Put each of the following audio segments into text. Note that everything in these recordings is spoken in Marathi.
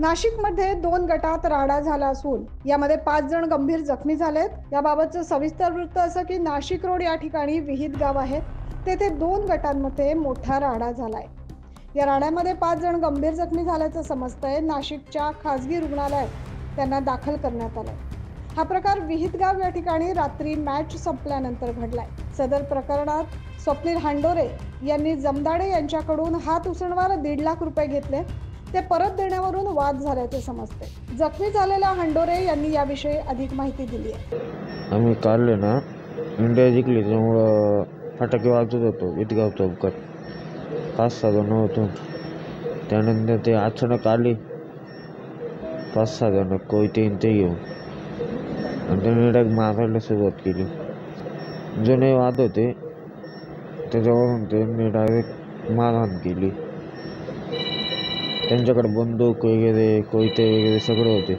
नाशिकमध्ये दोन गटात राडा झाला असून यामध्ये पाच जण गंभीर जखमी झालेत. याबाबतचं सविस्तर वृत्त असं की नाशिक रोड या ठिकाणी विहित गाव आहे. तेथे दोन गटांमध्ये मोठा राडा झालाय. या राड्यामध्ये पाच जण गंभीर जखमी झाल्याचं समजतंय. नाशिकच्या खासगी रुग्णालयात त्यांना दाखल करण्यात आलंय. हा प्रकार विहितगाव या ठिकाणी रात्री मॅच संपल्यानंतर घडलाय. सदर प्रकरणात स्वप्नील हांडोरे यांनी जमदाडे यांच्याकडून हात उसणवार दीड लाख रुपये घेतले. ते परत देण्यावरून वाद झाल्याचे समजते. जखमी झालेल्या हांडोरे यांनी याविषयी अधिक माहिती दिली आहे आम्ही काढले ना इंडिया जिंकली त्यामुळं फटाके वाजत होतो विटगाव चौकात. पाच सहा जण होतो. त्यानंतर ते अचानक आले. पाच सहा जण कोयते आणि ते घेऊन. आणि त्यांनी डायरेक्ट मारायला सुरुवात केली. जुने वाद होते. त्याच्यावरून त्यांनी डायरेक्ट मारहाण केली. त्यांच्याकडे बंदूक वगैरे कोयते वगैरे सगळे होते.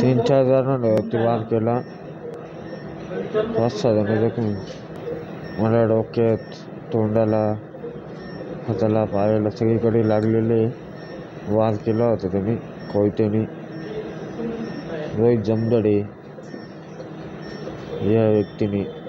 तीन चार जणांवरती वार केला. पाच सहा जण जखमी. मला डोक्यात तोंडाला हाताला पायाला सगळीकडे लागलेले वार केला होता त्यांनी कोयत्याने. रोहित जमदडे या व्यक्तीने.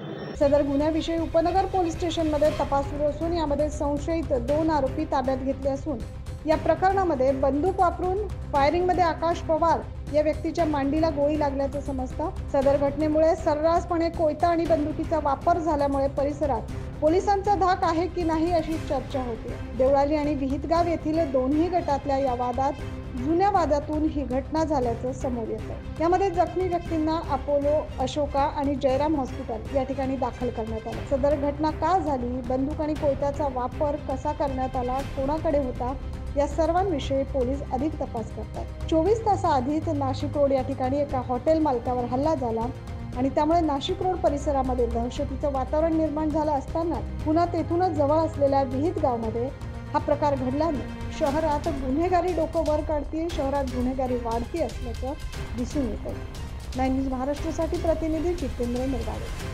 सदर गुन्ह्याविषयी उपनगर पोलीस स्टेशनमध्ये तपास सुरू असून यामध्ये संशयित दोन आरोपी ताब्यात घेतले असून या प्रकरणामध्ये बंदूक वापरून फायरिंगमध्ये आकाश पवार या व्यक्तीच्या मांडीला गोळी लागल्याचं समजतं. सदर घटनेमुळे सर्रासपणे कोयता आणि बंदुकीचा वापर झाल्यामुळे परिसरात पोलिसांचा धाक आहे की नाही अशी चर्चा होती. देवळाली आणि विहितगाव येथील दोन्ही गटातल्या या वादात जुन्या वादातून ही घटना झाल्याचं समोर येतं. यामध्ये जखमी व्यक्तींना अपोलो अशोका आणि जयराम हॉस्पिटल या ठिकाणी दाखल करण्यात आलं. सदर घटना का झाली बंदूक आणि कोयत्याचा वापर कसा करण्यात आला कोणाकडे होता या सर्वांविषयी पोलीस अधिक तपास करतात. चोवीस तासाआधीच नाशिक रोड या ठिकाणी एका हॉटेल मालकावर हल्ला झाला आणि त्यामुळे नाशिक रोड परिसरामध्ये दहशतीचं वातावरण निर्माण झालं असताना पुन्हा तेथूनच जवळ असलेल्या विहित गावमध्ये हा प्रकार घडल्याने शहरात गुन्हेगारी डोकं वर काढते शहरात गुन्हेगारी वाढती असल्याचं दिसून येतं नाईन न्यूज महाराष्ट्रासाठी प्रतिनिधी जितेंद्र मिरगाडे